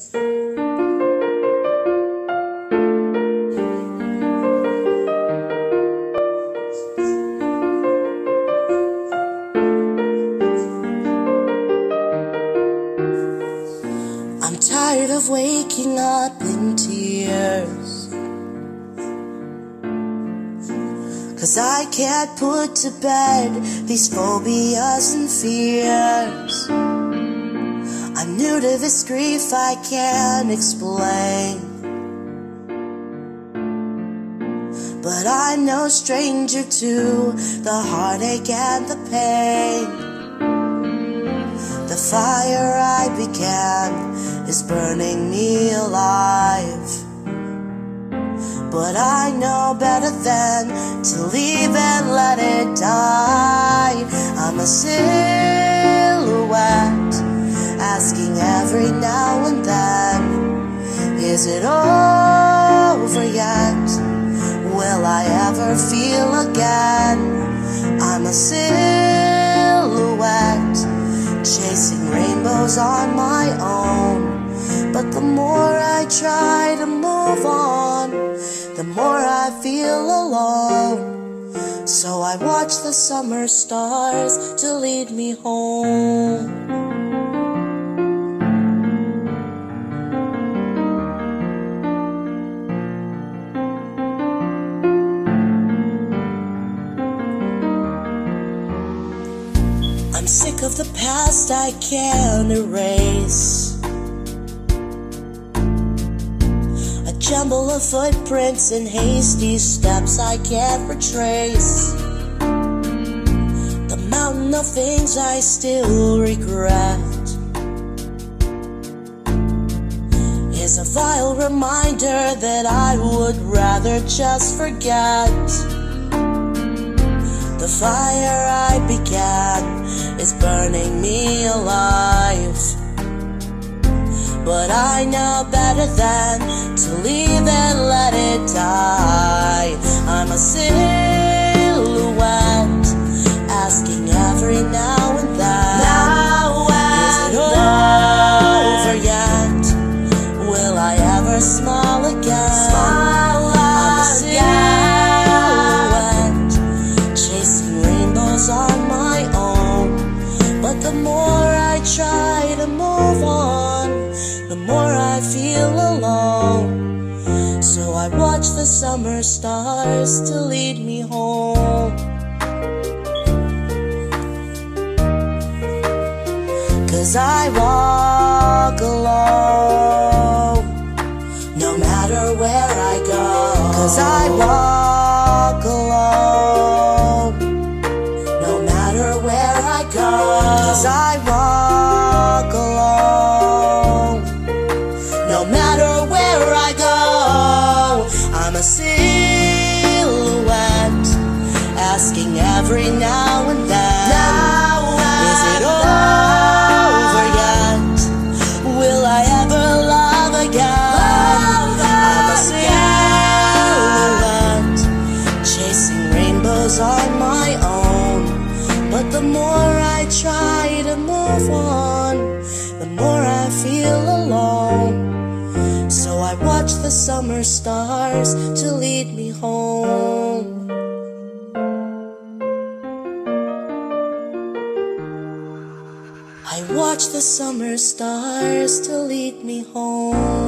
I'm tired of waking up in tears. Cause I can't put to bed these phobias and fears. I'm new to this grief I can't explain. But I'm no stranger to the heartache and the pain. The fire I began is burning me alive. But I know better than to leave and let it die. Is it over yet? Will I ever feel again? I'm a silhouette chasing rainbows on my own. But the more I try to move on, the more I feel alone. So I watch the summer stars to lead me home. I'm sick of the past I can't erase. A jumble of footprints and hasty steps I can't retrace. The mountain of things I still regret is a vile reminder that I would rather just forget. The fire I began is burning me alive. But I know better than to leave and let it die. I'm a silhouette, asking every now watch the summer stars to lead me home. Cause I walk alone, no matter where I go. Cause I walk alone, no matter where I go. Cause I walk a silhouette, asking every now and then, summer stars to lead me home. I watch the summer stars to lead me home.